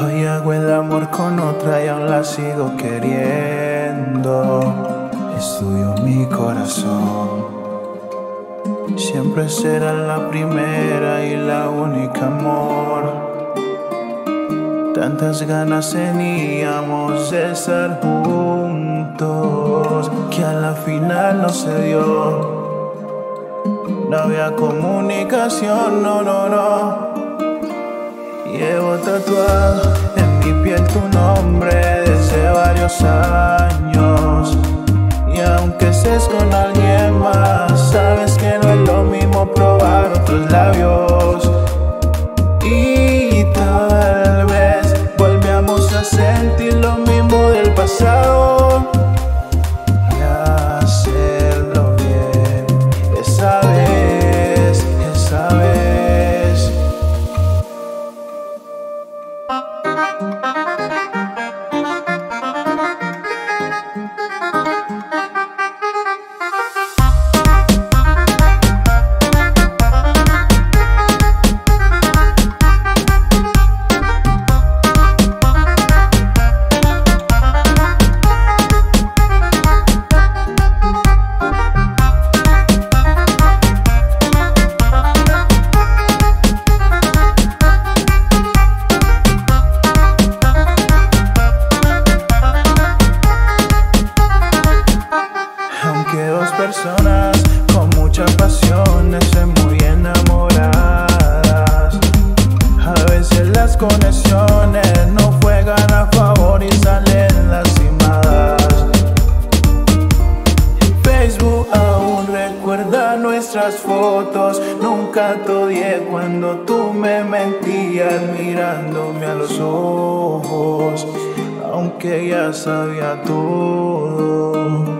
Hoy hago el amor con otra y aún la sigo queriendo. Estudio mi corazón. Siempre será la primera y la única amor. Tantas ganas teníamos de estar juntos que a la final no se dio. No había comunicación, no, no, no. Llevo tatuado en mi piel tu nombre desde varios años. Estén muy enamoradas, a veces las conexiones no juegan a favor y salen lastimadas. Facebook aún recuerda nuestras fotos, nunca te cuando tú me mentías mirándome a los ojos, aunque ya sabía todo.